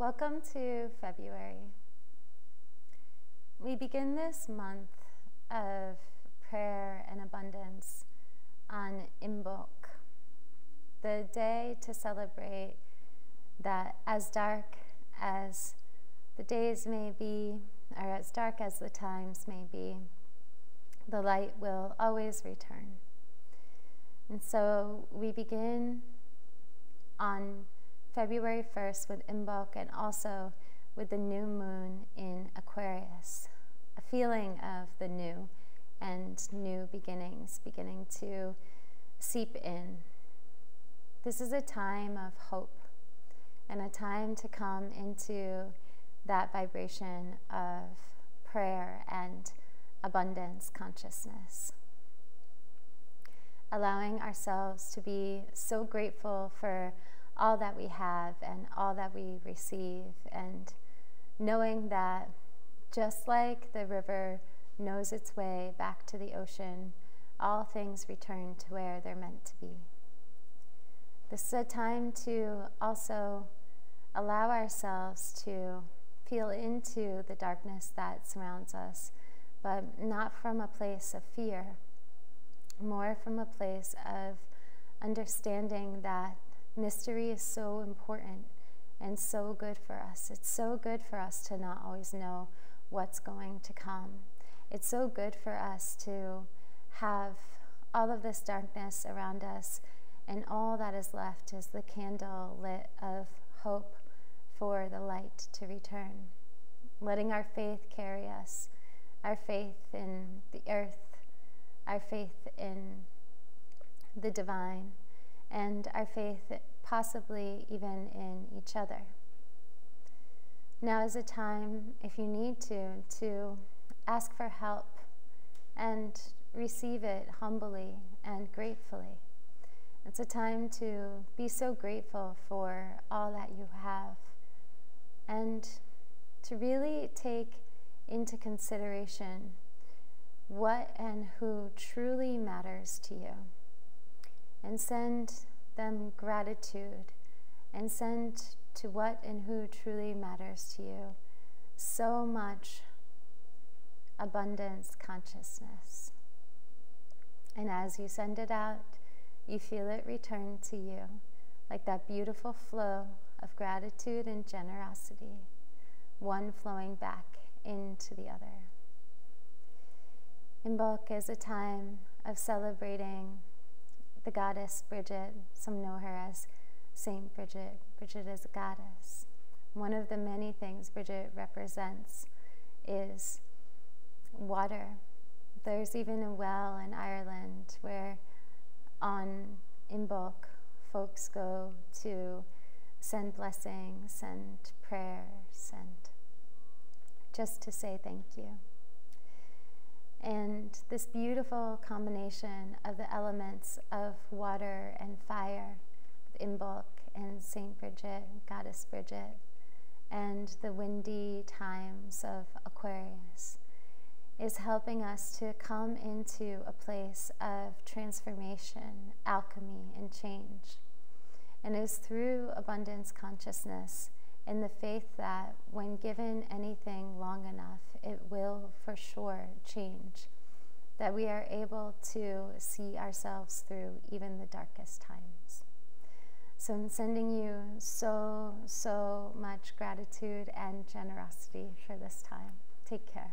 Welcome to February. We begin this month of prayer and abundance on Imbolc, the day to celebrate that as dark as the days may be, or as dark as the times may be, the light will always return. And so we begin on February 1st with Imbolc and also with the new moon in Aquarius, a feeling of the new and new beginnings beginning to seep in. This is a time of hope and a time to come into that vibration of prayer and abundance consciousness. Allowing ourselves to be so grateful for all that we have and all that we receive, and knowing that just like the river knows its way back to the ocean, all things return to where they're meant to be. This is a time to also allow ourselves to feel into the darkness that surrounds us, but not from a place of fear, more from a place of understanding that Mystery is so important and so good for us. It's so good for us to not always know what's going to come. It's so good for us to have all of this darkness around us, and all that is left is the candle lit of hope for the light to return. Letting our faith carry us, our faith in the earth, our faith in the divine and our faith possibly even in each other. Now is a time, if you need to, to ask for help and receive it humbly and gratefully. It's a time to be so grateful for all that you have and to really take into consideration what and who truly matters to you and send them gratitude and send to what and who truly matters to you so much abundance consciousness. And as you send it out, you feel it return to you like that beautiful flow of gratitude and generosity, one flowing back into the other. Imbolc is a time of celebrating the goddess Bridget. Some know her as Saint Bridget. Bridget is a goddess. One of the many things Bridget represents is water. There's even a well in Ireland where on Imbolc folks go to send blessings and prayers and just to say thank you. And this beautiful combination of the elements of water and fire, Imbolc and Saint Bridget, Goddess Bridget, and the windy times of Aquarius, is helping us to come into a place of transformation, alchemy, and change. And is through abundance consciousness in the faith that when given anything long enough, it will for sure change. That we are able to see ourselves through even the darkest times. So I'm sending you so, so much gratitude and generosity for this time. Take care.